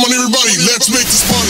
Come on, everybody, let's make this party.